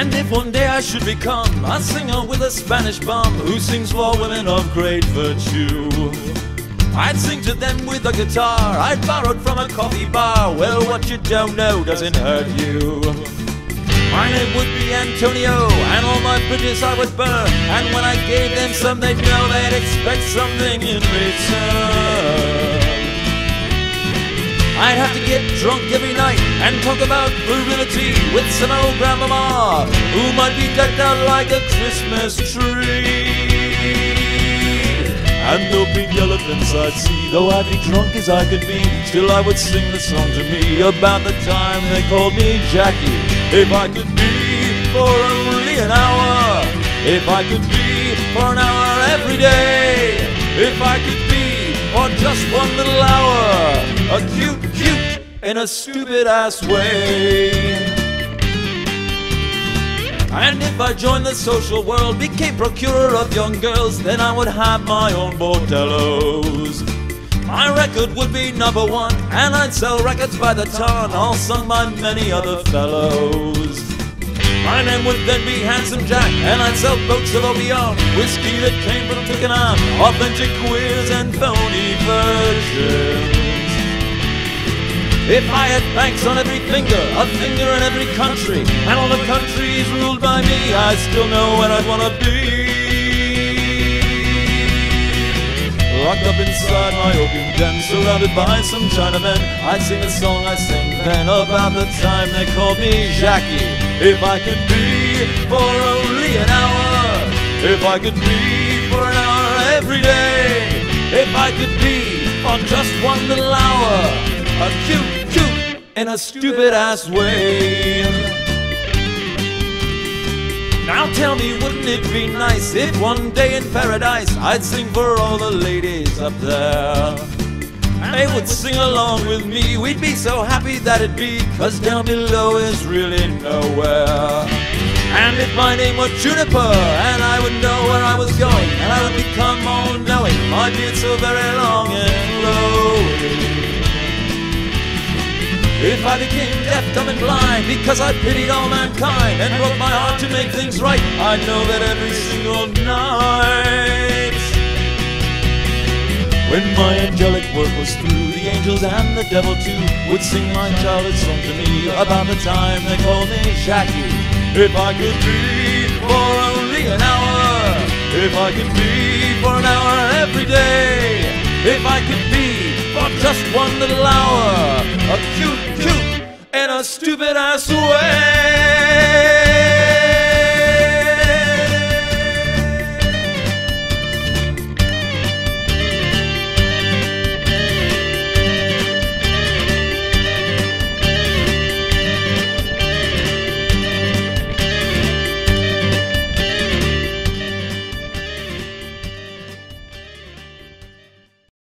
And if one day I should become a singer with a Spanish bum who sings for women of great virtue, I'd sing to them with a guitar I'd borrowed from a coffee bar. Well, what you don't know doesn't hurt you. My name would be Antonio, and all my bridges I would burn. And when I gave them some, they'd know they'd expect something in return. I'd have to get drunk every night and talk about virility with some old grandmama who might be decked out like a Christmas tree. And no big elephants I'd see, though I'd be drunk as I could be. Still, I would sing the song to me about the time they called me Jackie. If I could be for only an hour, if I could be for an hour every day, if I could be for just one little hour, a cute, cute in a stupid ass way. And if I joined the social world, became procurer of young girls, then I would have my own bordellos. My record would be number one, and I'd sell records by the ton, all sung by many other fellows. My name would then be Handsome Jack, and I'd sell boats of opium, whiskey that came from Twickenham, authentic queers and phony versions. If I had banks on every finger, a finger in every country, and all the countries ruled by me, I still know where I'd wanna be. Locked up inside my opium den, surrounded by some Chinamen, I'd sing a song I sing then about the time they called me Jackie. If I could be for only an hour, if I could be for an hour every day, if I could be for just one little hour, a cute, cute in a stupid ass way. Now tell me, wouldn't it be nice if one day in paradise I'd sing for all the ladies up there? They would sing along with me, we'd be so happy that it'd be, cause down below is really nowhere. And if my name were Juniper, and I would know where I was going, and I would become all knowing, my beard so very long and flowing. If I became deaf, dumb, and blind because I pitied all mankind and broke my heart to make things right, I know that every single night. When my angelic work was through, the angels and the devil too would sing my childhood song to me about the time they called me Jackie. If I could be for only an hour, if I could be just one little hour, a cute, cute, in a stupid ass way.